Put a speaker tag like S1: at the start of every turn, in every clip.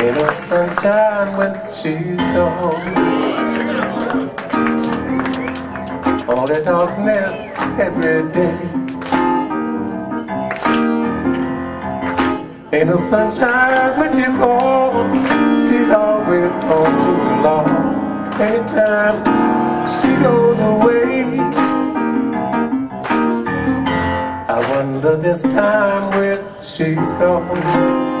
S1: Little sunshine when she's gone. All the darkness every day. Ain't no sunshine when she's gone. She's always gone too long. Anytime she goes away. I wonder this time where she's gone.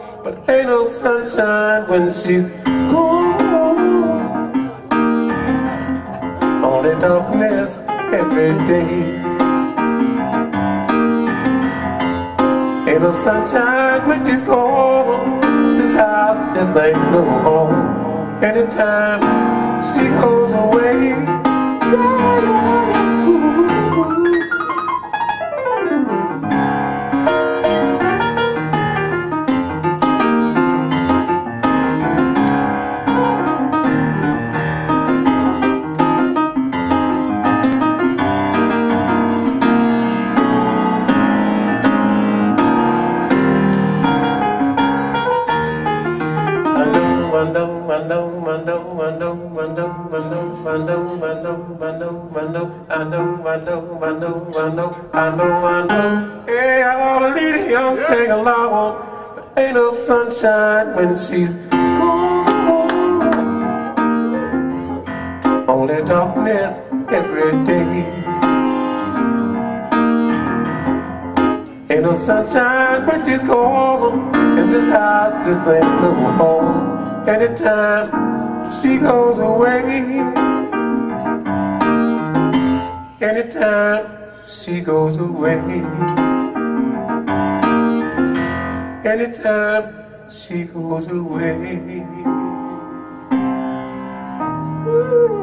S1: But ain't no sunshine when she's gone. Only darkness every day. Ain't no sunshine when she's gone. This house, this ain't no home. Anytime she goes away. mandam mandam mandam mandam mandam mandam mandam mandam mandam mandam mandam mandam mandam mandam mandam mandam Hey, I wanna lead a young thing alone, but ain't no sunshine when she's gone. Only darkness every day. Ain't no sunshine when she's gone, and this house just ain't no home. Anytime she goes away. Anytime she goes away. Anytime she goes away. Ooh.